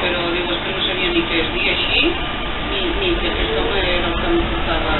però diu, és que no sabia ni què es dia així, ni, ni que aquest home era el que em portava